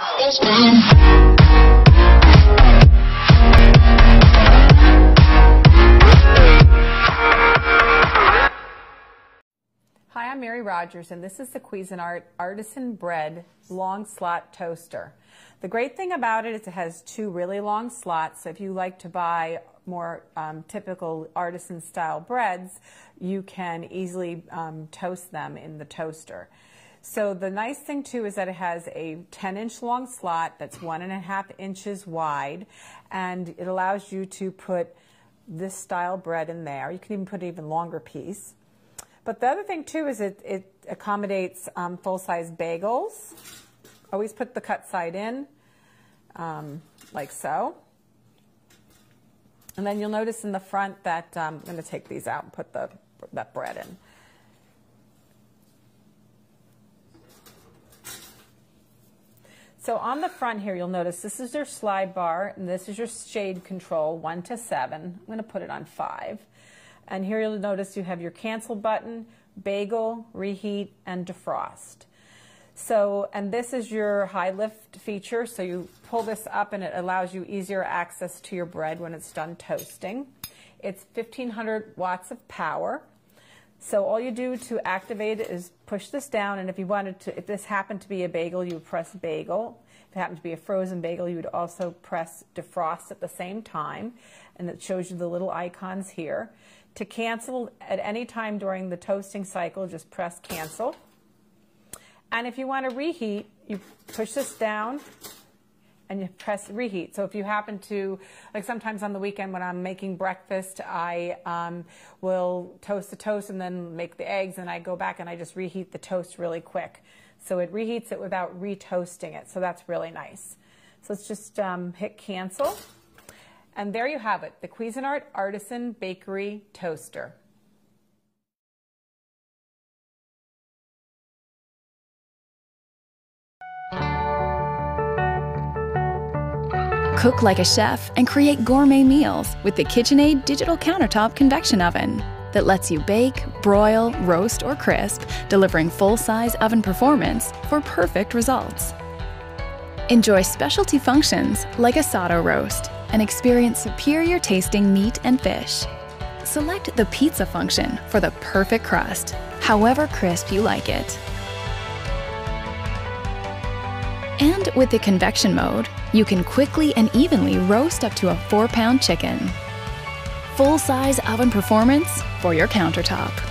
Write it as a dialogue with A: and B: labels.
A: Hi, I'm Mary Rogers, and this is the Cuisinart Artisan Bread Long Slot Toaster. The great thing about it is it has two really long slots, so if you like to buy more um, typical artisan style breads, you can easily um, toast them in the toaster. So the nice thing too is that it has a 10 inch long slot that's one and a half inches wide, and it allows you to put this style bread in there. You can even put an even longer piece. But the other thing too is it, it accommodates um, full-size bagels. Always put the cut side in, um, like so. And then you'll notice in the front that um, I'm going to take these out and put the, that bread in. So on the front here, you'll notice this is your slide bar and this is your shade control, one to seven. I'm going to put it on five. And here you'll notice you have your cancel button, bagel, reheat, and defrost. So, and this is your high lift feature. So you pull this up and it allows you easier access to your bread when it's done toasting. It's 1500 watts of power. So all you do to activate it is push this down, and if you wanted to, if this happened to be a bagel, you would press bagel. If it happened to be a frozen bagel, you would also press defrost at the same time, and it shows you the little icons here. To cancel at any time during the toasting cycle, just press cancel. And if you want to reheat, you push this down and you press reheat. So if you happen to, like sometimes on the weekend when I'm making breakfast, I um, will toast the toast and then make the eggs and I go back and I just reheat the toast really quick. So it reheats it without retoasting it. So that's really nice. So let's just um, hit cancel. And there you have it, the Cuisinart Artisan Bakery Toaster.
B: Cook like a chef and create gourmet meals with the KitchenAid digital countertop convection oven that lets you bake, broil, roast, or crisp, delivering full-size oven performance for perfect results. Enjoy specialty functions like Asado roast and experience superior tasting meat and fish. Select the pizza function for the perfect crust, however crisp you like it. And with the convection mode, you can quickly and evenly roast up to a 4 pound chicken. Full size oven performance for your countertop.